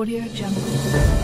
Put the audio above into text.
Audio Jungle.